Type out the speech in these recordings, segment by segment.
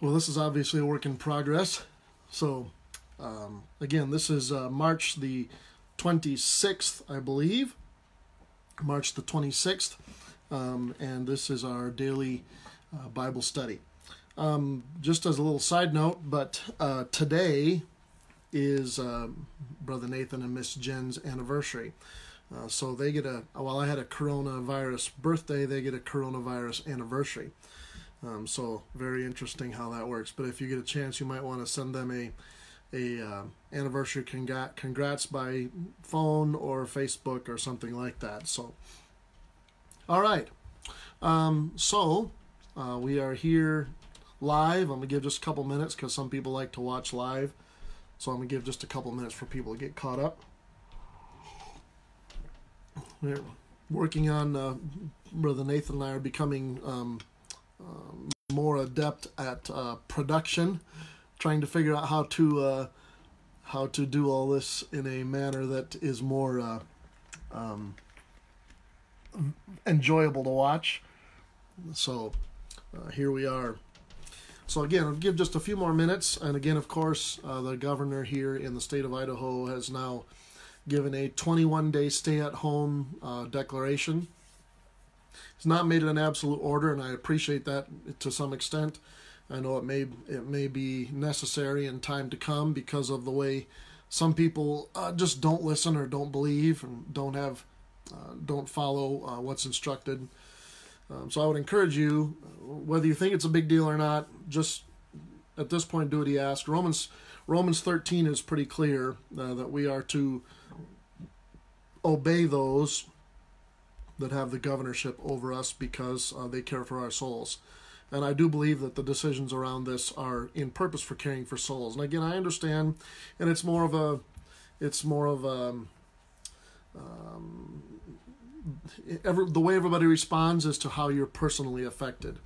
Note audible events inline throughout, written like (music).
Well, this is obviously a work in progress. So, um, again, this is uh, March the 26th, I believe. March the 26th. Um, and this is our daily uh, Bible study. Um, just as a little side note, but uh, today is uh, Brother Nathan and Miss Jen's anniversary. Uh, so they get a, while I had a coronavirus birthday, they get a coronavirus anniversary. Um, so very interesting how that works. But if you get a chance, you might want to send them a a uh, anniversary congrats, congrats by phone or Facebook or something like that. So, all right. Um, so uh, we are here live. I'm gonna give just a couple minutes because some people like to watch live. So I'm gonna give just a couple minutes for people to get caught up. We're working on uh, Brother Nathan and I are becoming um, um, more adept at uh, production, trying to figure out how to uh, how to do all this in a manner that is more uh, um, enjoyable to watch. So uh, here we are. So again, I'll give just a few more minutes, and again, of course, uh, the governor here in the state of Idaho has now given a 21-day stay-at-home uh, declaration He's not made an absolute order, and I appreciate that to some extent. I know it may it may be necessary in time to come because of the way some people uh, just don't listen or don't believe and don't have uh, don't follow uh, what's instructed. Um, so I would encourage you, whether you think it's a big deal or not, just at this point do what he asked. Romans Romans 13 is pretty clear uh, that we are to obey those that have the governorship over us because uh, they care for our souls. And I do believe that the decisions around this are in purpose for caring for souls. And again, I understand, and it's more of a, it's more of a, um, every, the way everybody responds is to how you're personally affected.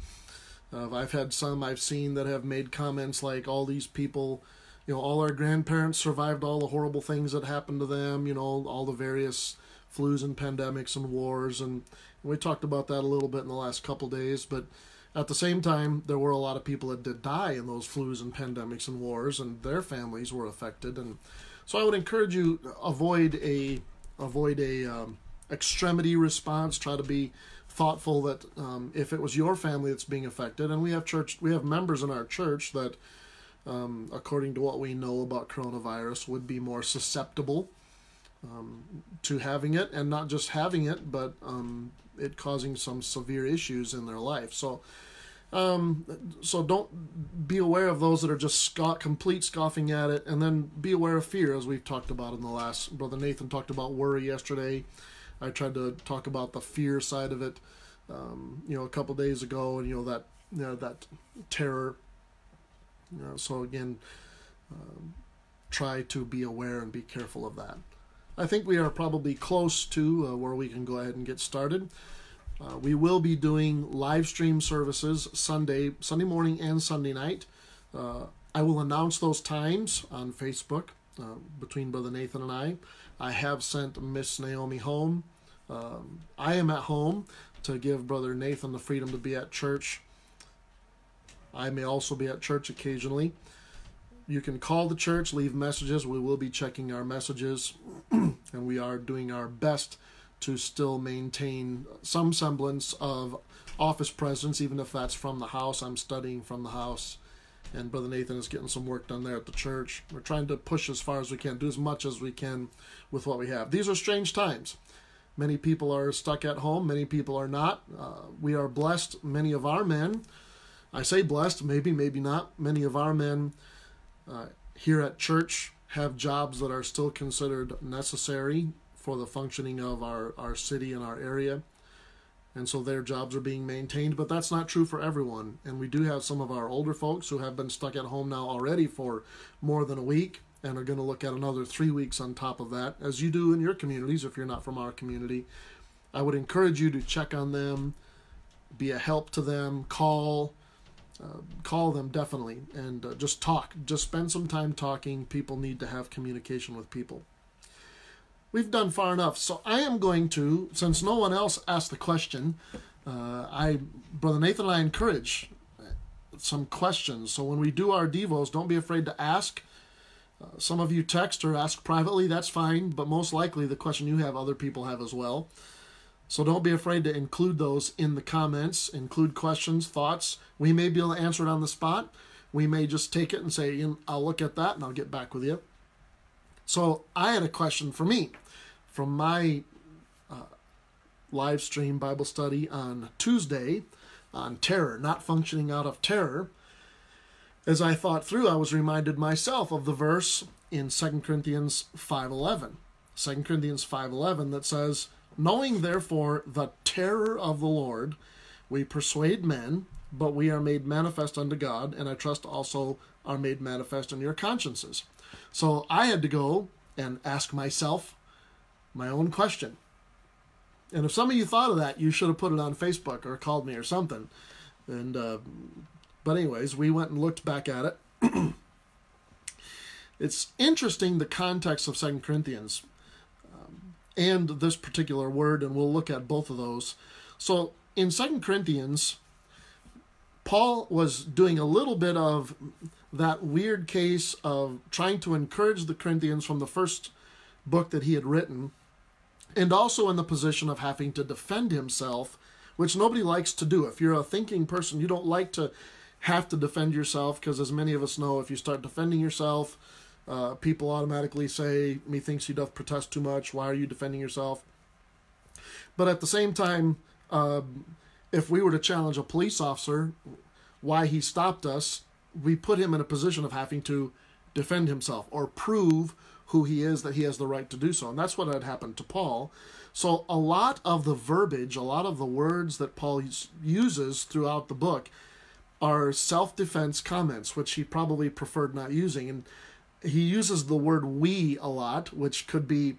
Uh, I've had some I've seen that have made comments like all these people, you know, all our grandparents survived all the horrible things that happened to them, you know, all the various flus and pandemics and wars, and, we talked about that a little bit in the last couple days. But at the same time, there were a lot of people that did die in those flus and pandemics and wars, and their families were affected. And so I would encourage you avoid a avoid a um, extremity response. Try to be thoughtful that um, if it was your family that's being affected, and we have church, we have members in our church that, um, according to what we know about coronavirus, would be more susceptible um, to having it, and not just having it, but um, it causing some severe issues in their life. So, um, so don't be aware of those that are just scoff, complete scoffing at it, and then be aware of fear, as we've talked about in the last. Brother Nathan talked about worry yesterday. I tried to talk about the fear side of it, um, you know, a couple days ago, and you know that you know, that terror. So again, uh, try to be aware and be careful of that. I think we are probably close to uh, where we can go ahead and get started. Uh, we will be doing live stream services Sunday, Sunday morning and Sunday night. Uh, I will announce those times on Facebook uh, between Brother Nathan and I. I have sent Miss Naomi home. Um, I am at home to give Brother Nathan the freedom to be at church. I may also be at church occasionally you can call the church, leave messages. We will be checking our messages, (clears throat) and we are doing our best to still maintain some semblance of office presence, even if that's from the house. I'm studying from the house, and Brother Nathan is getting some work done there at the church. We're trying to push as far as we can, do as much as we can with what we have. These are strange times. Many people are stuck at home, many people are not. Uh, we are blessed. Many of our men, I say blessed, maybe, maybe not, many of our men uh, here at church have jobs that are still considered necessary for the functioning of our, our city and our area. And so their jobs are being maintained, but that's not true for everyone. And we do have some of our older folks who have been stuck at home now already for more than a week and are going to look at another three weeks on top of that, as you do in your communities if you're not from our community. I would encourage you to check on them, be a help to them, call, uh, call them definitely and uh, just talk. Just spend some time talking. People need to have communication with people. We've done far enough, so I am going to, since no one else asked the question, uh, I, Brother Nathan, I encourage some questions. So when we do our devos, don't be afraid to ask. Uh, some of you text or ask privately, that's fine, but most likely the question you have, other people have as well. So don't be afraid to include those in the comments, include questions, thoughts. We may be able to answer it on the spot. We may just take it and say, I'll look at that and I'll get back with you. So I had a question for me from my uh, live stream Bible study on Tuesday on terror, not functioning out of terror. As I thought through, I was reminded myself of the verse in 2 Corinthians 5:11. 2 Corinthians 5:11 that says, "Knowing therefore the terror of the Lord, we persuade men, but we are made manifest unto God, and I trust also are made manifest in your consciences." So I had to go and ask myself my own question. And if some of you thought of that, you should have put it on Facebook or called me or something. And uh, but anyways, we went and looked back at it. (clears throat) it's interesting the context of Second Corinthians and this particular word, and we'll look at both of those. So in Second Corinthians, Paul was doing a little bit of that weird case of trying to encourage the Corinthians from the first book that he had written, and also in the position of having to defend himself, which nobody likes to do. If you're a thinking person, you don't like to have to defend yourself because, as many of us know, if you start defending yourself, uh, people automatically say, Methinks he doth protest too much. Why are you defending yourself? But at the same time, uh, if we were to challenge a police officer why he stopped us, we put him in a position of having to defend himself or prove who he is that he has the right to do so. And that's what had happened to Paul. So a lot of the verbiage, a lot of the words that Paul uses throughout the book are self-defense comments, which he probably preferred not using. And he uses the word we a lot, which could be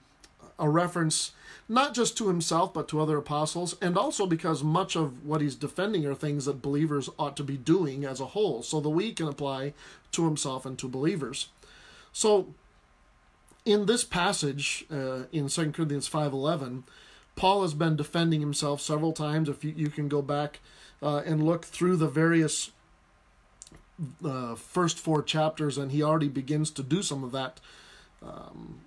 a reference not just to himself but to other apostles and also because much of what he's defending are things that believers ought to be doing as a whole so the we can apply to himself and to believers. So in this passage uh, in 2 corinthians 5.11 paul has been defending himself several times. If you, you can go back uh, and look through the various uh, first four chapters and he already begins to do some of that um,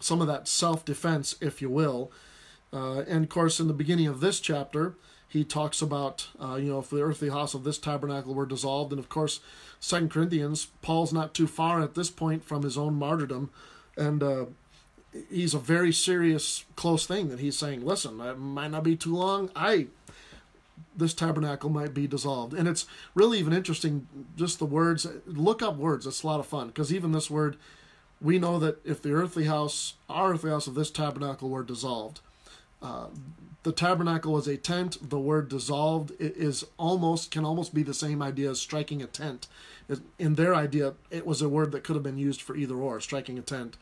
some of that self defense, if you will. Uh, and of course, in the beginning of this chapter, he talks about, uh, you know, if the earthly house of this tabernacle were dissolved. And of course, Second Corinthians, Paul's not too far at this point from his own martyrdom. And uh, he's a very serious, close thing that he's saying, listen, it might not be too long. I. This tabernacle might be dissolved. And it's really even interesting, just the words. Look up words. It's a lot of fun because even this word, we know that if the earthly house, our earthly house of this tabernacle were dissolved, uh, the tabernacle was a tent. The word dissolved is almost can almost be the same idea as striking a tent. In their idea, it was a word that could have been used for either or, striking a tent,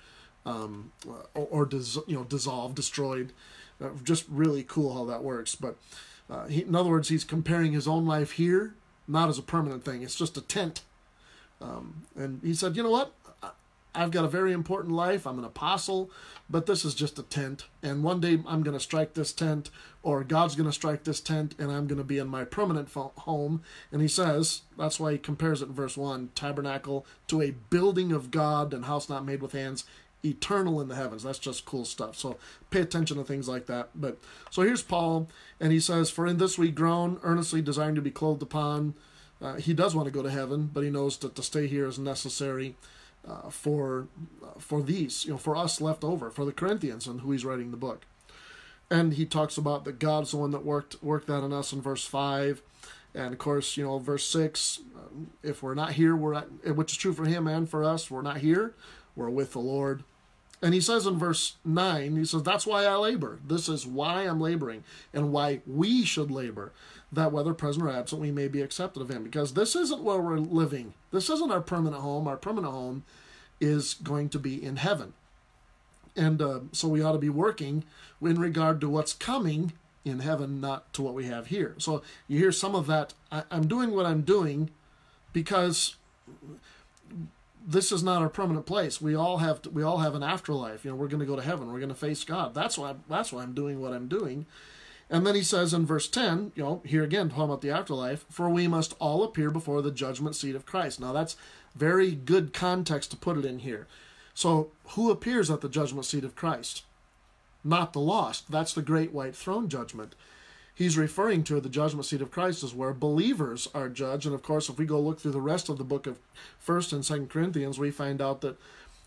um, or, or dis, you know dissolved, destroyed. Uh, just really cool how that works. But uh, he, in other words, he's comparing his own life here, not as a permanent thing. It's just a tent. Um, and he said, you know what? I've got a very important life. I'm an apostle, but this is just a tent. And one day I'm going to strike this tent, or God's going to strike this tent, and I'm going to be in my permanent home. And he says, that's why he compares it in verse 1 tabernacle to a building of God and house not made with hands, eternal in the heavens. That's just cool stuff. So pay attention to things like that. But so here's Paul, and he says, For in this we groan, earnestly desiring to be clothed upon. Uh, he does want to go to heaven, but he knows that to stay here is necessary uh, for uh, for these, you know, for us left over, for the Corinthians and who he's writing the book. And he talks about that God's the one that worked worked that in us in verse five, and of course, you know, verse six. Uh, if we're not here, we're at, which is true for him and for us. We're not here. We're with the Lord. And he says in verse 9, he says, That's why I labor. This is why I'm laboring and why we should labor, that whether present or absent, we may be accepted of him. Because this isn't where we're living. This isn't our permanent home. Our permanent home is going to be in heaven. And uh, so we ought to be working in regard to what's coming in heaven, not to what we have here. So you hear some of that. I, I'm doing what I'm doing because this is not our permanent place. We all have to, we all have an afterlife. You know, we're going to go to heaven. We're going to face God. That's why that's why I'm doing what I'm doing. And then he says in verse 10, you know, here again, talking about the afterlife, for we must all appear before the judgment seat of Christ. Now, that's very good context to put it in here. So, who appears at the judgment seat of Christ? Not the lost. That's the great white throne judgment. He's referring to the judgment seat of Christ as where believers are judged. And of course, if we go look through the rest of the book of 1st and 2nd Corinthians, we find out that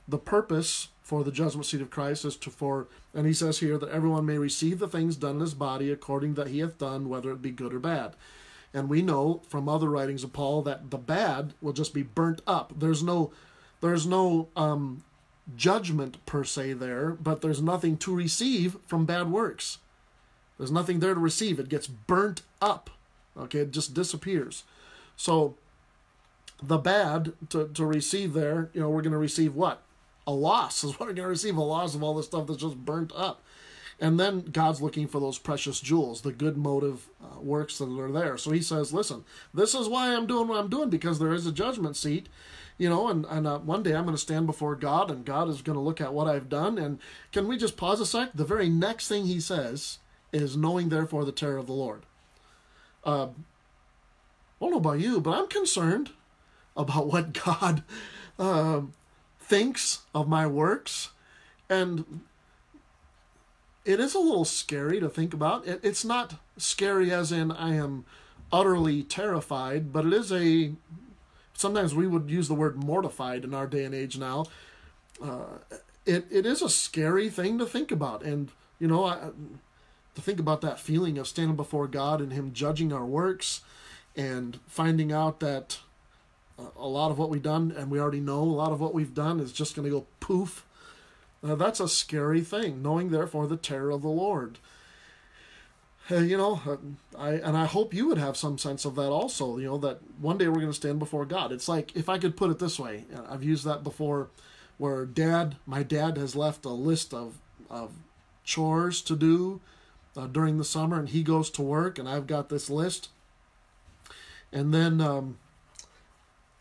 the purpose for the judgment seat of Christ is to for and he says here that everyone may receive the things done in his body according that he hath done, whether it be good or bad. And we know from other writings of Paul that the bad will just be burnt up. There's no there's no um, judgment per se there, but there's nothing to receive from bad works. There's nothing there to receive. It gets burnt up. Okay, it just disappears. So the bad to, to receive there, you know, we're going to receive what? a loss is (laughs) what we're going to receive a loss of all the stuff that's just burnt up and then god's looking for those precious jewels the good motive uh, works that are there so he says listen this is why i'm doing what i'm doing because there is a judgment seat you know and, and uh, one day i'm going to stand before god and god is going to look at what i've done and can we just pause a sec the very next thing he says is knowing therefore the terror of the lord uh, I don't know about you, but I'm concerned about what (laughs) God uh, thinks of my works. And it is a little scary to think about. It, it's not scary as in I am utterly terrified, but it is a. Sometimes we would use the word mortified in our day and age now. Uh, it, it is a scary thing to think about. And, you know, I, to think about that feeling of standing before God and Him judging our works and finding out that a lot of what we've done, and we already know a lot of what we've done is just going to go poof. Uh, that's a scary thing, knowing therefore the terror of the Lord. Uh, you know, uh, I and I hope you would have some sense of that also. You know that one day we're going to stand before God. It's like if I could put it this way, I've used that before, where Dad, my dad has left a list of of chores to do uh, during the summer, and he goes to work, and I've got this list, and then. Um,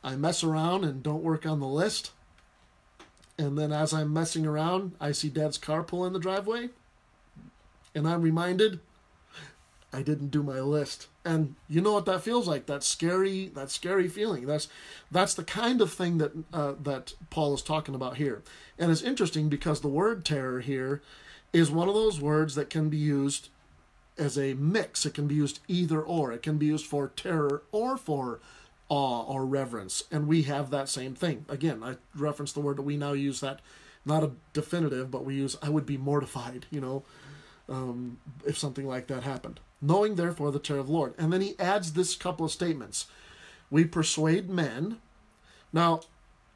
I mess around and don't work on the list. And then as I'm messing around, I see dad's car pull in the driveway. And I'm reminded I didn't do my list. And you know what that feels like? That scary, that scary feeling. That's that's the kind of thing that uh, that Paul is talking about here. And it's interesting because the word terror here is one of those words that can be used as a mix. It can be used either or. It can be used for terror or for awe or reverence. And we have that same thing. Again, I reference the word that we now use that, not a definitive, but we use, I would be mortified, you know, um, if something like that happened. Knowing, therefore, the terror of the Lord. And then he adds this couple of statements. We persuade men. Now,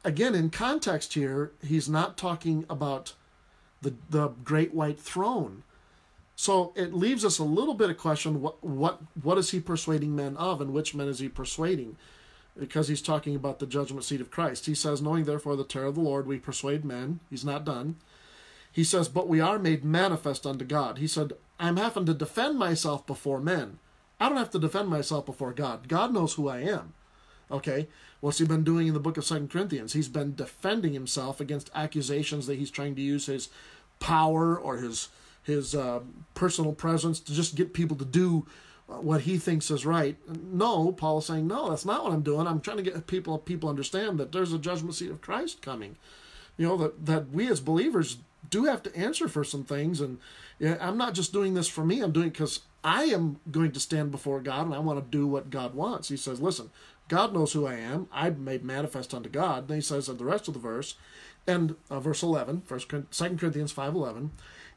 again, in context here, he's not talking about the, the great white throne. So it leaves us a little bit of question what what what is he persuading men of and which men is he persuading? because he's talking about the judgment seat of Christ. He says, Knowing therefore the terror of the Lord, we persuade men. He's not done. He says, But we are made manifest unto God. He said, I'm having to defend myself before men. I don't have to defend myself before God. God knows who I am. Okay? What's he been doing in the book of Second Corinthians? He's been defending himself against accusations that he's trying to use his power or his his uh, personal presence to just get people to do what he thinks is right. No, Paul is saying, no, that's not what I'm doing. I'm trying to get people people understand that there's a judgment seat of Christ coming. You know that that we as believers do have to answer for some things, and yeah, I'm not just doing this for me. I'm doing it because I am going to stand before God, and I want to do what God wants. He says, listen, God knows who I am. I'm made manifest unto God. Then he says at the rest of the verse, and uh, verse 11, First, 2 Corinthians 5.11,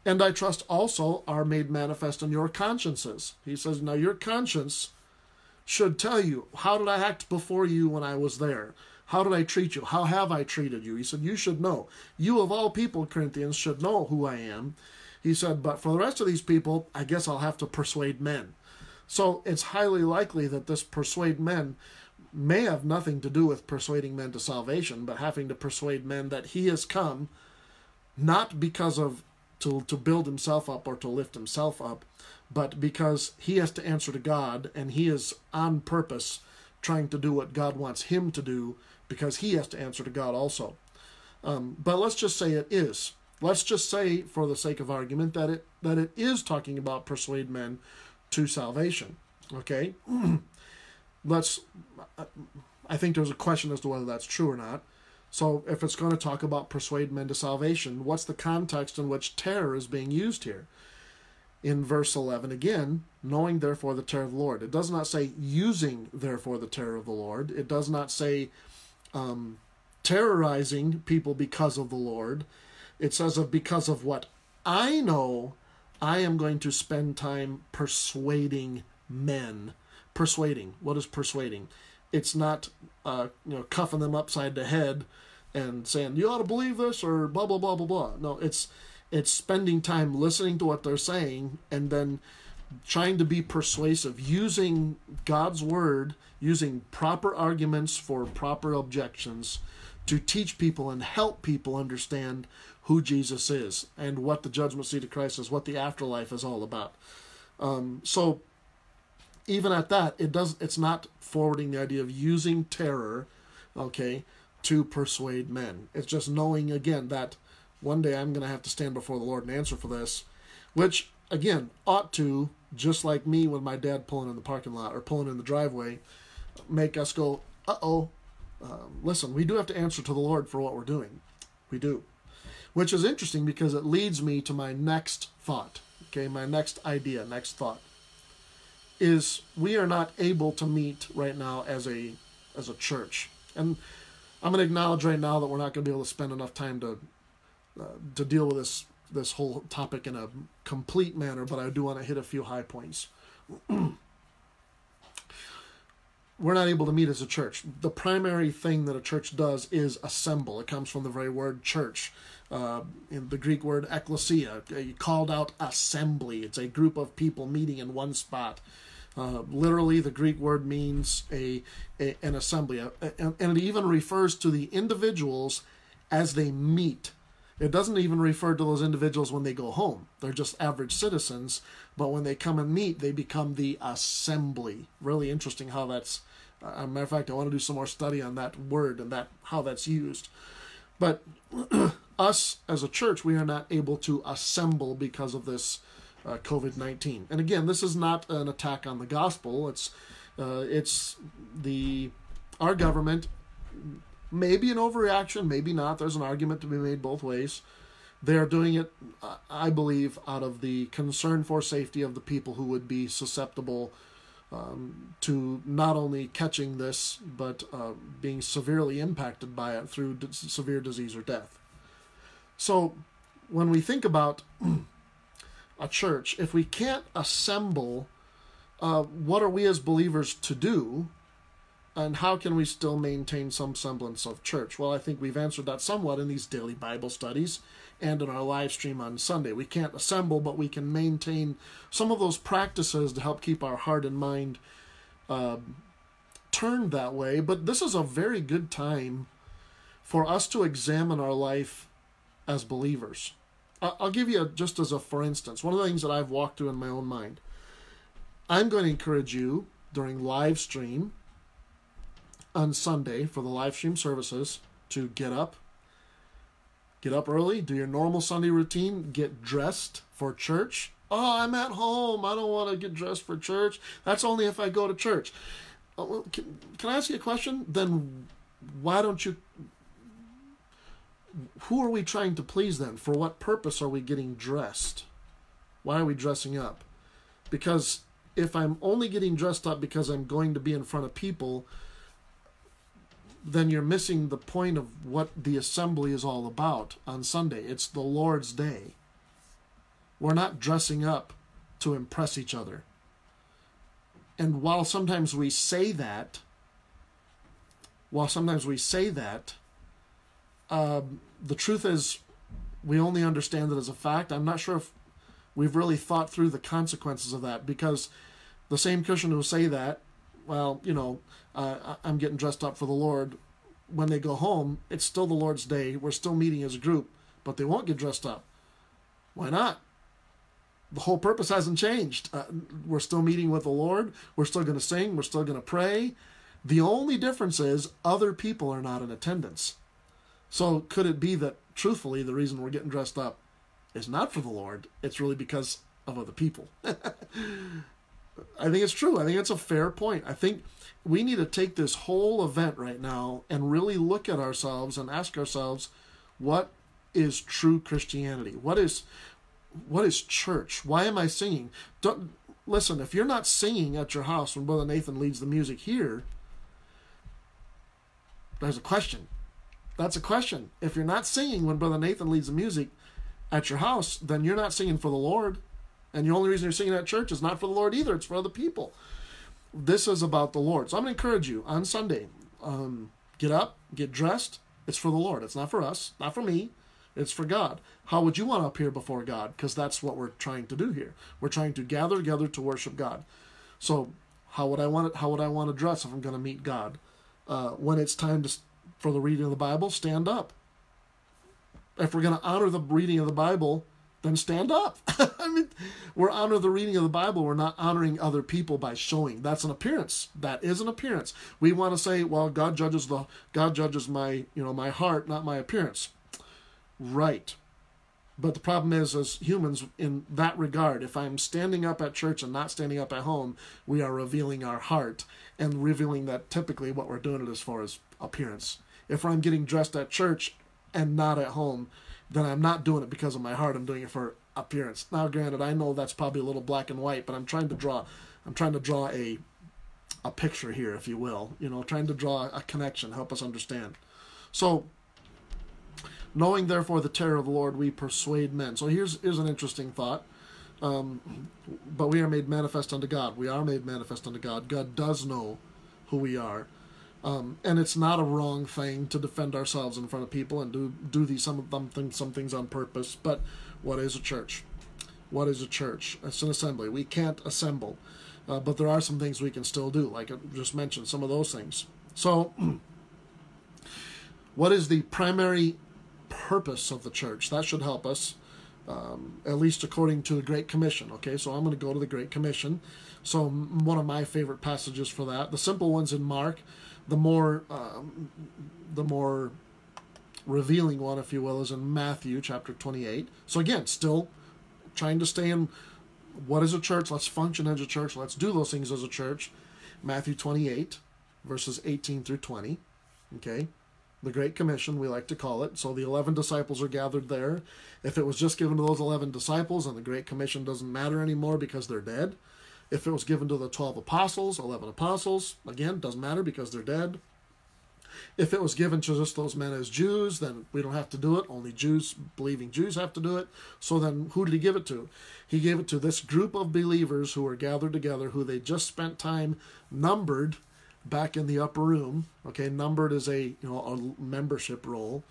and I trust also are made manifest in your consciences. He says, Now your conscience should tell you, How did I act before you when I was there? How did I treat you? How have I treated you? He said, You should know. You, of all people, Corinthians, should know who I am. He said, But for the rest of these people, I guess I'll have to persuade men. So it's highly likely that this persuade men may have nothing to do with persuading men to salvation, but having to persuade men that he has come not because of to, to build himself up or to lift himself up, but because he has to answer to God and he is on purpose trying to do what God wants him to do because he has to answer to God also. Um, but let's just say it is. let's just say, for the sake of argument, that it that it is talking about persuade men to salvation. Okay, (clears throat) let's. I think there's a question as to whether that's true or not. So, if it's going to talk about persuade men to salvation, what's the context in which terror is being used here? In verse 11, again, knowing therefore the terror of the Lord. It does not say using therefore the terror of the Lord. It does not say um, terrorizing people because of the Lord. It says of because of what I know, I am going to spend time persuading men. Persuading. What is persuading? It's not uh, you know cuffing them upside the head and saying you ought to believe this or blah blah blah blah blah. No, it's it's spending time listening to what they're saying and then trying to be persuasive, using God's word, using proper arguments for proper objections to teach people and help people understand who Jesus is and what the judgment seat of Christ is, what the afterlife is all about. Um, so even at that, it does. It's not forwarding the idea of using terror, okay, to persuade men. It's just knowing again that one day I'm going to have to stand before the Lord and answer for this, which again ought to just like me when my dad pulling in the parking lot or pulling in the driveway, make us go, uh oh. Um, listen, we do have to answer to the Lord for what we're doing. We do which is interesting because it leads me to my next thought. Okay, my next idea, next thought is we are not able to meet right now as a as a church, and I'm going to acknowledge right now that we're not going to be able to spend enough time to uh, to deal with this this whole topic in a complete manner, but I do want to hit a few high points. (clears throat) we're not able to meet as a church. The primary thing that a church does is assemble. It comes from the very word church uh, in the Greek word ekklesia, called out assembly. It's a group of people meeting in one spot. Uh, literally, the Greek word means a, a an assembly, and, and it even refers to the individuals as they meet. It doesn't even refer to those individuals when they go home. They're just average citizens, but when they come and meet, they become the assembly. Really interesting how that's. Uh, matter of fact, I want to do some more study on that word and that how that's used. But (clears throat) us as a church, we are not able to assemble because of this uh, COVID nineteen. And again, this is not an attack on the gospel. It's uh, it's the our government. Maybe an overreaction, maybe not. There's an argument to be made both ways. They are doing it, I believe, out of the concern for safety of the people who would be susceptible um, to not only catching this, but uh, being severely impacted by it through severe disease or death. So when we think about (clears throat) a church, if we can't assemble, uh, what are we as believers to do? And how can we still maintain some semblance of church? Well, I think we've answered that somewhat in these daily Bible studies and in our live stream on Sunday. We can't assemble, but we can maintain some of those practices to help keep our heart and mind uh, turned that way. But this is a very good time for us to examine our life as believers. I'll give you a, just as a for instance, one of the things that I've walked through in my own mind. I'm going to encourage you during live stream on Sunday for the live stream services to get up, get up early, do your normal Sunday routine, get dressed for church. Oh, I'm at home. I don't want to get dressed for church. That's only if I go to church. Oh, can, can I ask you a question? Then why don't you who are we trying to please then? For what purpose are we getting dressed? Why are we dressing up? Because if I'm only getting dressed up because I'm going to be in front of people, then you're missing the point of what the assembly is all about on Sunday. It's the Lord's day. We're not dressing up to impress each other. And while sometimes we say that, while sometimes we say that, um, the truth is, we only understand it as a fact. I'm not sure if we've really thought through the consequences of that because the same Christian who say that, well, you know, uh, I'm getting dressed up for the Lord. When they go home, it's still the Lord's day. We're still meeting as a group, but they won't get dressed up. Why not? The whole purpose hasn't changed. Uh, we're still meeting with the Lord. We're still going to sing. We're still going to pray. The only difference is other people are not in attendance. So could it be that truthfully the reason we're getting dressed up is not for the Lord? It's really because of other people. (laughs) I think it's true. I think it's a fair point. I think we need to take this whole event right now and really look at ourselves and ask ourselves what is true Christianity? What is what is church? Why am I singing? Don't listen, if you're not singing at your house when Brother Nathan leads the music here, there's a question. That's a question. If you're not singing when Brother Nathan leads the music at your house, then you're not singing for the Lord. And the only reason you're singing at church is not for the Lord either, it's for other people. This is about the Lord. So I'm going to encourage you on Sunday um, get up, get dressed. It's for the Lord. It's not for us, not for me. It's for God. How would you want to appear before God? Because that's what we're trying to do here. We're trying to gather together to worship God. So how would I want it? How would I want to dress if I'm going to meet God? Uh, when it's time to for the reading of the Bible, stand up. If we're going to honor the reading of the Bible, then stand up. (laughs) I mean, we're honoring the reading of the Bible. We're not honoring other people by showing. That's an appearance. That is an appearance. We want to say, well, God judges the God judges my you know my heart, not my appearance. Right. But the problem is, as humans, in that regard, if I'm standing up at church and not standing up at home, we are revealing our heart and revealing that typically what we're doing it as far as appearance. If I'm getting dressed at church and not at home, then I'm not doing it because of my heart. I'm doing it for appearance. Now, granted, I know that's probably a little black and white, but I'm trying to draw. I'm trying to draw a a picture here, if you will. You know, trying to draw a connection, help us understand. So, knowing therefore the terror of the Lord, we persuade men. So here's here's an interesting thought. Um, but we are made manifest unto God. We are made manifest unto God. God does know who we are. Um, and it's not a wrong thing to defend ourselves in front of people and do do these some of them things, some things on purpose. But what is a church? What is a church? It's an assembly. We can't assemble, uh, but there are some things we can still do, like I just mentioned, some of those things. So, (clears throat) what is the primary purpose of the church? That should help us, um, at least according to the Great Commission. Okay, so I'm going to go to the Great Commission. So one of my favorite passages for that, the simple ones in Mark the more um, the more revealing one, if you will, is in Matthew chapter 28. So again, still trying to stay in what is a church? Let's function as a church. Let's do those things as a church. Matthew 28, verses 18 through 20. Okay. The Great Commission, we like to call it. So the 11 disciples are gathered there. If it was just given to those 11 disciples and the Great Commission doesn't matter anymore because they're dead, if it was given to the 12 apostles, 11 apostles, again, doesn't matter because they're dead. If it was given to just those men as Jews, then we don't have to do it. Only Jews, believing Jews, have to do it. So then, who did he give it to? He gave it to this group of believers who were gathered together, who they just spent time numbered back in the upper room. Okay, numbered is a you know a membership roll.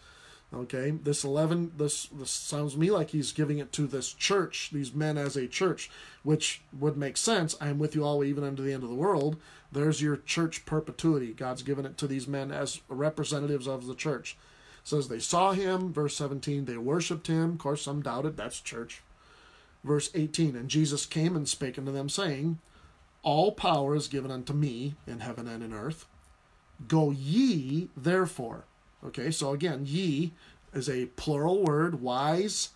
Okay, this 11, this, this sounds to me like he's giving it to this church, these men as a church, which would make sense. I am with you all, even unto the end of the world. There's your church perpetuity. God's given it to these men as representatives of the church. It says they saw him, verse 17, they worshiped him. Of course, some doubted. That's church. Verse 18, and Jesus came and spake unto them, saying, All power is given unto me in heaven and in earth. Go ye, therefore Okay, so again, ye is a plural word. Wise,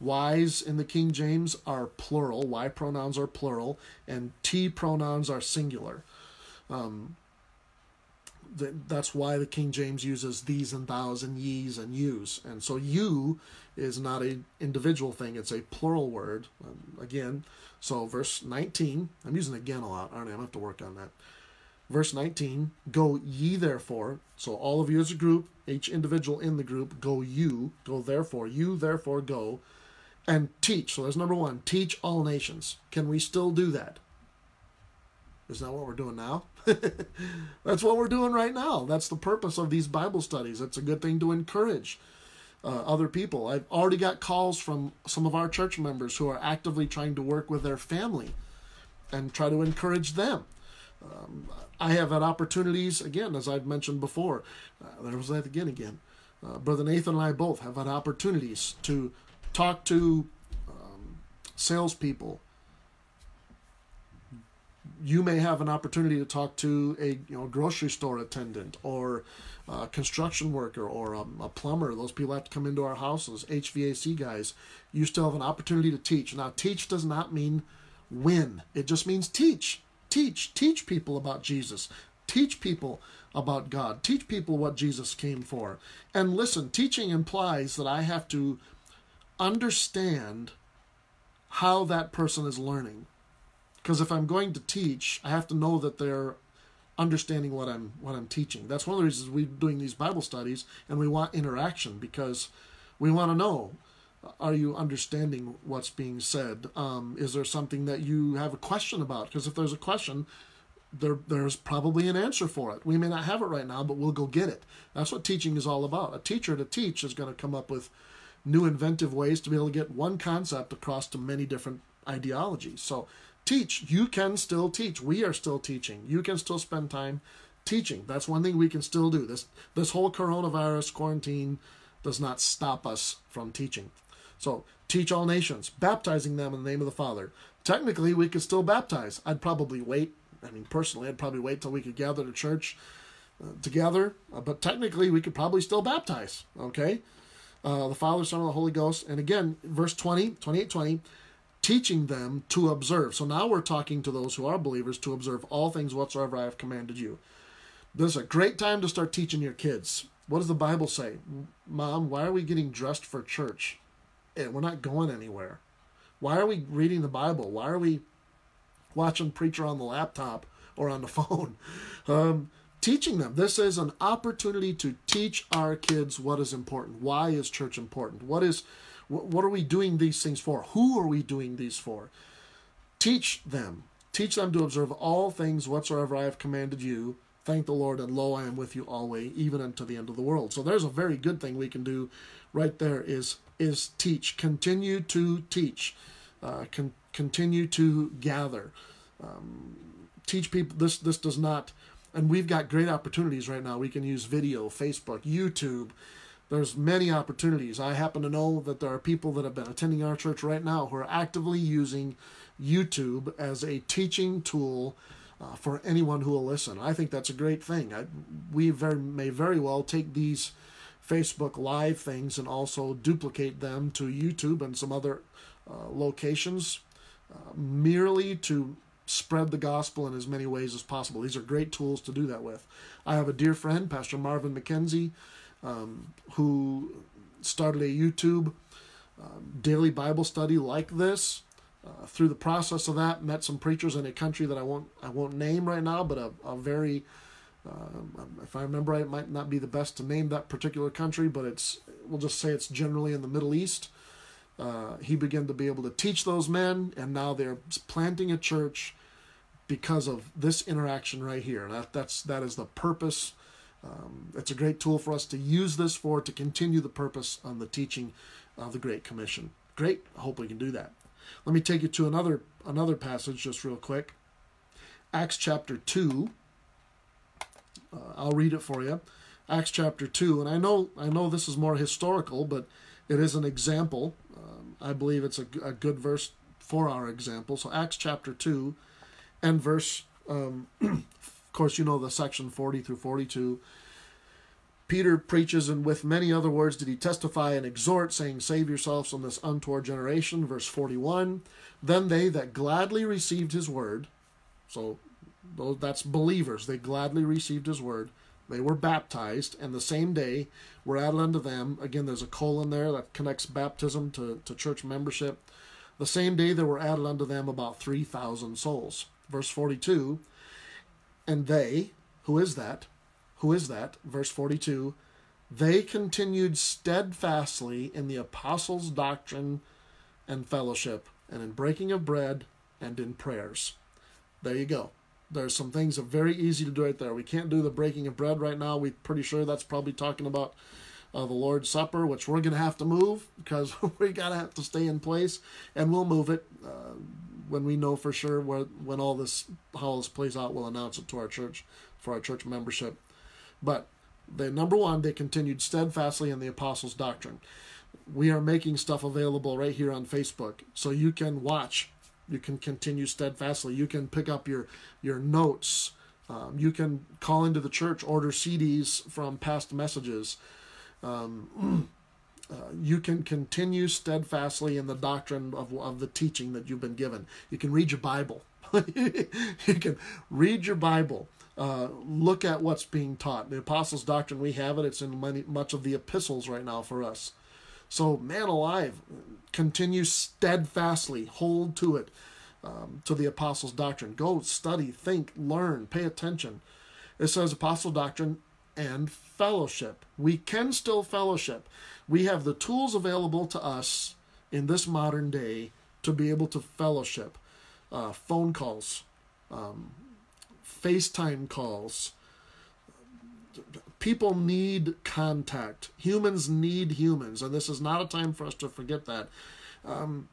wise in the King James are plural. Y pronouns are plural, and T pronouns are singular. Um, that's why the King James uses these and thous and ye's and yous. And so you is not an individual thing, it's a plural word. Um, again, so verse 19, I'm using again a lot, aren't I? I'm going to have to work on that. Verse 19, go ye therefore. So all of you as a group, each individual in the group, go you, go therefore, you therefore go and teach. So there's number one, teach all nations. Can we still do that? Is that what we're doing now? (laughs) That's what we're doing right now. That's the purpose of these Bible studies. It's a good thing to encourage uh, other people. I've already got calls from some of our church members who are actively trying to work with their family and try to encourage them. Um, I have had opportunities, again, as I've mentioned before. Uh, there was that again, again. Uh, Brother Nathan and I both have had opportunities to talk to um, salespeople, you may have an opportunity to talk to a you know grocery store attendant or a construction worker or a, a, plumber. Those people have to come into our houses. HVAC guys. You still have an opportunity to teach. Now, teach does not mean win. It just means teach. Teach. Teach people about Jesus. Teach people about God. Teach people what Jesus came for. And listen, teaching implies that I have to understand how that person is learning. Because if I'm going to teach, I have to know that they're understanding what I'm what I'm teaching. That's one of the reasons we're doing these Bible studies and we want interaction because we want to know are you understanding what's being said? Um, is there something that you have a question about? Because if there's a question, there there's probably an answer for it. We may not have it right now, but we'll go get it. That's what teaching is all about. A teacher to teach is going to come up with new inventive ways to be able to get one concept across to many different ideologies. So teach. You can still teach. We are still teaching. You can still spend time teaching. That's one thing we can still do. This this whole coronavirus quarantine does not stop us from teaching. So teach all nations, baptizing them in the name of the Father. Technically, we could still baptize. I'd probably wait. I mean, personally, I'd probably wait till we could gather the church uh, together. Uh, but technically, we could probably still baptize. Okay, uh, the Father, Son, and the Holy Ghost. And again, verse 20, 28, 20 teaching them to observe. So now we're talking to those who are believers to observe all things whatsoever I have commanded you. This is a great time to start teaching your kids. What does the Bible say? Mom, why are we getting dressed for church? And we're not going anywhere. Why are we reading the Bible? Why are we watching preacher on the laptop or on the (laughs) phone? Um, teaching them. This is an opportunity to teach our kids what is important. Why is church important? What is what are we doing these things for? Who are we doing these for? Teach them. Teach them to observe all things whatsoever I have commanded you. Thank the Lord, and lo, I am with you always, even unto the end of the world. So there's a very good thing we can do right there is is teach. Continue to teach. Uh, con- continue to gather. Um, teach people. This this does not, and we've got great opportunities right now. We can use video, Facebook, YouTube there's many opportunities. I happen to know that there are people that have been attending our church right now who are actively using YouTube as a teaching tool uh, for anyone who will listen. I think that's a great thing. I, we very, may very well take these Facebook Live things and also duplicate them to YouTube and some other uh, locations uh, merely to spread the gospel in as many ways as possible. These are great tools to do that with. I have a dear friend, Pastor Marvin McKenzie um, who started a YouTube um, daily Bible study like this. Uh, through the process of that, met some preachers in a country that I won't I won't name right now, but a, a very uh, if I remember it might not be the best to name that particular country, but it's we'll just say it's generally in the Middle East. Uh, he began to be able to teach those men, and now they're planting a church because of this interaction right here. That that's that is the purpose um, it's a great tool for us to use this for to continue the purpose on the teaching of the Great Commission. Great. I hope we can do that. Let me take you to another another passage just real quick. Acts chapter 2. Uh, I'll read it for you. Acts chapter 2 and I know I know this is more historical but it is an example. Um, I believe it's a, a, good verse for our example. So Acts chapter 2 and verse um, (clears throat) of course, you know the section 40 through 42. Peter preaches, and with many other words did he testify and exhort, saying, Save yourselves from this untoward generation. Verse 41. Then they that gladly received his word, so that's believers, they gladly received his word. They were baptized, and the same day were added unto them. Again, there's a colon there that connects baptism to, to church membership. The same day there were added unto them about 3,000 souls. Verse 42 and they, who is that? Who is that? Verse 42 they continued steadfastly in the apostles' doctrine and fellowship, and in breaking of bread and in prayers. There you go. There's some things that are very easy to do right there. We can't do the breaking of bread right now. We're pretty sure that's probably talking about uh, the Lord's Supper, which we're going to have to move (laughs) because (laughs) we got to have to stay in place, and we'll move it. Uh, when we know for sure where when all this how this plays out, we'll announce it to our church for our church membership. But the number one, they continued steadfastly in the apostles' doctrine. We are making stuff available right here on Facebook, so you can watch You can continue steadfastly. You can pick up your your notes. Um, you can call into the church, order CDs from past messages. Um, (clears throat) uh, you can continue steadfastly in the doctrine of, of the teaching that you've been given. You can read your Bible. (laughs) you can read your Bible. Uh, look at what's being taught. The Apostles' Doctrine, we have it. It's in many, much of the epistles right now for us. So, man alive, continue steadfastly, hold to it, um, to the apostles' doctrine. Go study, think, learn, pay attention. It says apostle doctrine and fellowship. We can still fellowship. We have the tools available to us in this modern day to be able to fellowship. Uh, phone calls, um, FaceTime calls, people need contact. Humans need humans, and this is not a time for us to forget that. Um,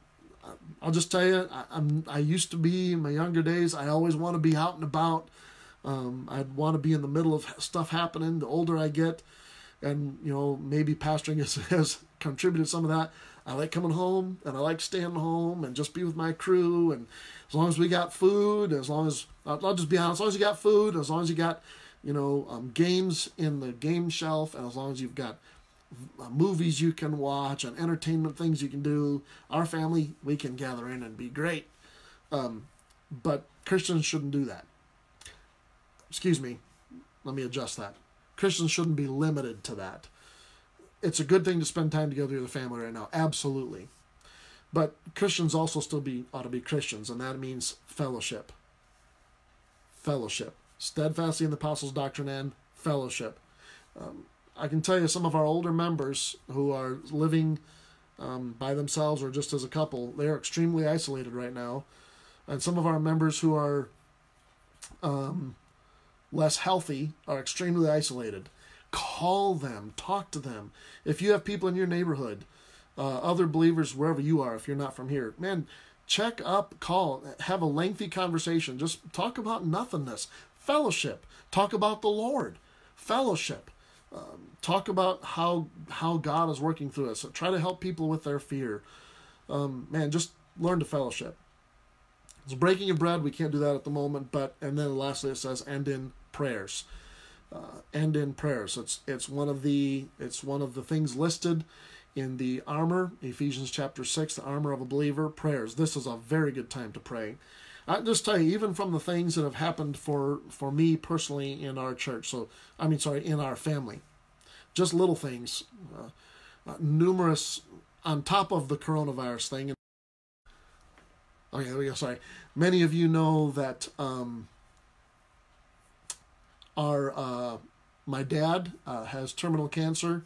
I'll just tell you, I, am I used to be in my younger days. I always want to be out and about. Um, I'd want to be in the middle of stuff happening. The older I get, and you know, maybe pastoring (laughs) has, has contributed some of that. I like coming home, and I like staying home and just be with my crew. And as long as we got food, as long as I'll just be honest, as long as you got food, as long as you got you know, um, games in the game shelf, and as long as you've got uh, movies you can watch and entertainment things you can do, our family, we can gather in and be great. Um, but Christians shouldn't do that. Excuse me, let me adjust that. Christians shouldn't be limited to that. It's a good thing to spend time together with the family right now, absolutely. But Christians also still be ought to be Christians, and that means fellowship. Fellowship steadfastly in the apostles' doctrine and fellowship. Um, I can tell you some of our older members who are living um, by themselves or just as a couple, they are extremely isolated right now. And some of our members who are um, less healthy are extremely isolated. Call them, talk to them. If you have people in your neighborhood, uh, other believers, wherever you are, if you're not from here, man, check up, call, have a lengthy conversation. Just talk about nothingness fellowship. Talk about the Lord, fellowship. Um, talk about how how God is working through us. So try to help people with their fear. Um, man, just learn to fellowship. It's breaking of bread. We can't do that at the moment, but and then lastly it says end in prayers. Uh, end in prayers. It's it's one of the it's one of the things listed in the armor Ephesians chapter six, the armor of a believer. Prayers. This is a very good time to pray. I just tell you, even from the things that have happened for for me personally in our church. So I mean, sorry, in our family, just little things, uh, uh, numerous on top of the coronavirus thing. Okay, there we go. Sorry, many of you know that um, our uh, my dad uh, has terminal cancer,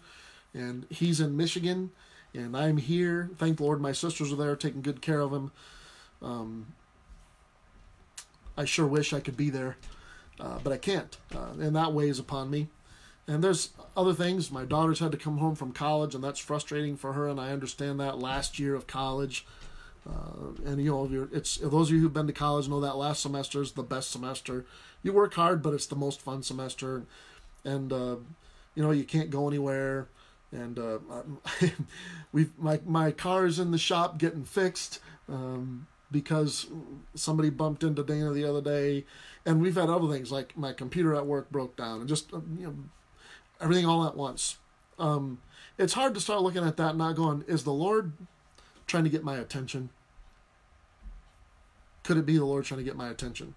and he's in Michigan, and I'm here. Thank the Lord, my sisters are there taking good care of him. Um, I sure wish I could be there, uh, but I can't. Uh, and that weighs upon me. And there's other things. My daughter's had to come home from college, and that's frustrating for her. And I understand that last year of college. Uh, and you know, if you're, it's those of you who've been to college know that last semester is the best semester. You work hard, but it's the most fun semester. And uh, you know, you can't go anywhere. And uh, (laughs) we my my car is in the shop getting fixed. Um, because somebody bumped into Dana the other day, and we've had other things like my computer at work broke down, and just uh, you know everything all at once. Um, it's hard to start looking at that and not going, is the Lord trying to get my attention? Could it be the Lord trying to get my attention?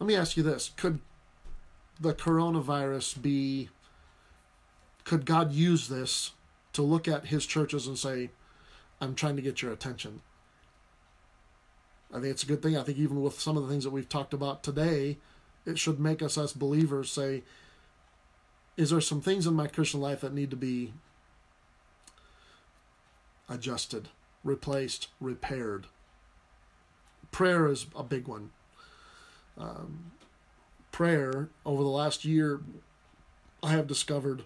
Let me ask you this: Could the coronavirus be? Could God use this to look at His churches and say, "I'm trying to get your attention"? I think it's a good thing. I think even with some of the things that we've talked about today, it should make us as believers say, is there some things in my Christian life that need to be adjusted, replaced, repaired? Prayer is a big one. Um, prayer over the last year, I have discovered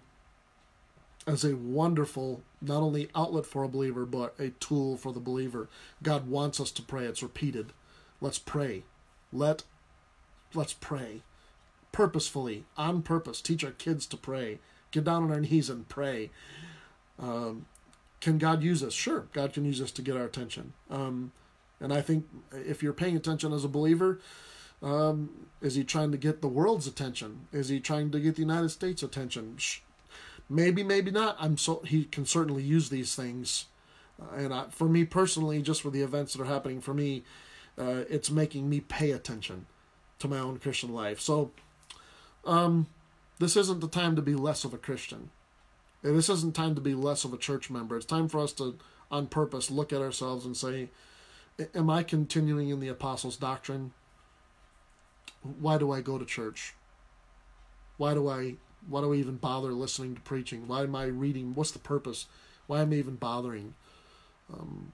as a wonderful not only outlet for a believer but a tool for the believer. God wants us to pray. It's repeated. Let's pray. Let let's pray. Purposefully on purpose teach our kids to pray. Get down on our knees and pray. Um, can god use us? Sure god can use us to get our attention. Um, And I think if you're paying attention as a believer, um, is he trying to get the world's attention? Is he trying to get the United States' attention? Maybe, maybe not. I'm so he can certainly use these things, uh, and I, for me personally, just for the events that are happening for me, uh, it's making me pay attention to my own Christian life. So, um, this isn't the time to be less of a Christian. This isn't time to be less of a church member. It's time for us to, on purpose, look at ourselves and say, Am I continuing in the apostles' doctrine? Why do I go to church? Why do I why do I even bother listening to preaching? Why am I reading? What's the purpose? Why am I even bothering? Um,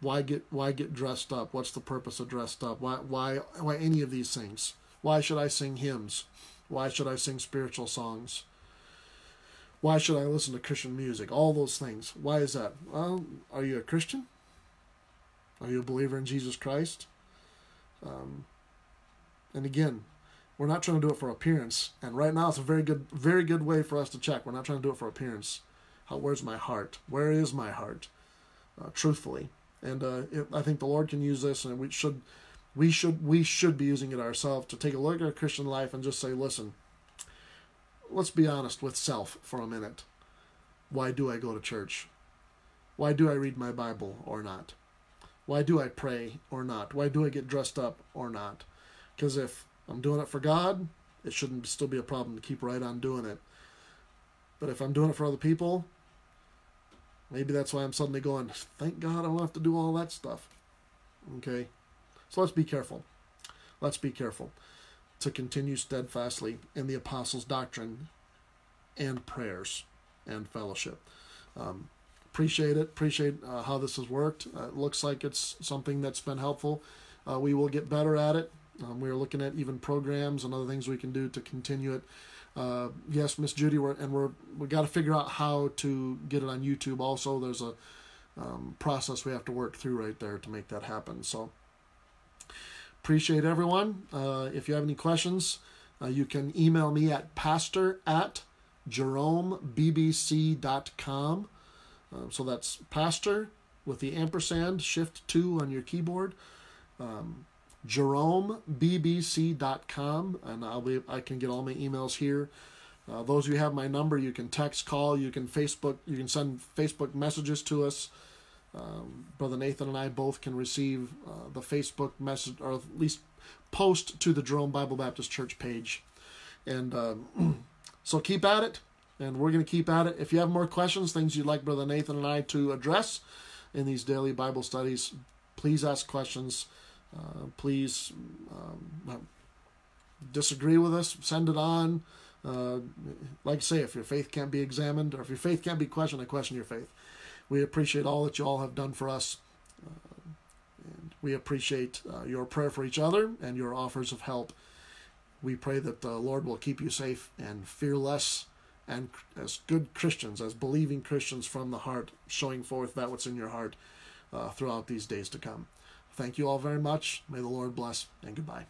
why get why get dressed up? What's the purpose of dressed up? Why why why any of these things? Why should I sing hymns? Why should I sing spiritual songs? Why should I listen to Christian music? All those things. Why is that? Well, are you a Christian? Are you a believer in Jesus Christ? Um, and again, we're not trying to do it for appearance. And right now, it's a very good, very good way for us to check. We're not trying to do it for appearance. How, where's my heart? Where is my heart? Uh, truthfully, and uh, it, I think the Lord can use this, and we should, we should, we should be using it ourselves to take a look at our Christian life and just say, listen, let's be honest with self for a minute. Why do I go to church? Why do I read my Bible or not? Why do I pray or not? Why do I get dressed up or not? Because if I'm doing it for God, it shouldn't still be a problem to keep right on doing it. But if I'm doing it for other people, maybe that's why I'm suddenly going, thank God I don't have to do all that stuff. Okay? So let's be careful. Let's be careful to continue steadfastly in the apostles' doctrine and prayers and fellowship. Um, appreciate it. Appreciate uh, how this has worked. Uh, it looks like it's something that's been helpful. Uh, we will get better at it. Um, we are looking at even programs and other things we can do to continue it. Uh, yes, Miss Judy, we're, and we're we got to figure out how to get it on YouTube. Also, there's a um, process we have to work through right there to make that happen. So appreciate everyone. Uh, if you have any questions, uh, you can email me at pastor at jeromebbc.com. Uh, so that's pastor with the ampersand, shift two on your keyboard. Um, jeromebbc.com, and I'll be I can get all my emails here. Uh, those you have my number, you can text, call, you can Facebook, you can send Facebook messages to us. Um, Brother Nathan and I both can receive uh, the Facebook message, or at least post to the Jerome Bible Baptist Church page. And uh, (clears throat) so keep at it, and we're going to keep at it. If you have more questions, things you'd like Brother Nathan and I to address in these daily Bible studies, please ask questions. Uh, please um, disagree with us, send it on. Uh, like I say, if your faith can't be examined or if your faith can't be questioned, I question your faith. We appreciate all that you all have done for us. Uh, and we appreciate uh, your prayer for each other and your offers of help. We pray that the Lord will keep you safe and fearless and as good Christians, as believing Christians from the heart, showing forth that what's in your heart uh, throughout these days to come. Thank you all very much. May the Lord bless and goodbye.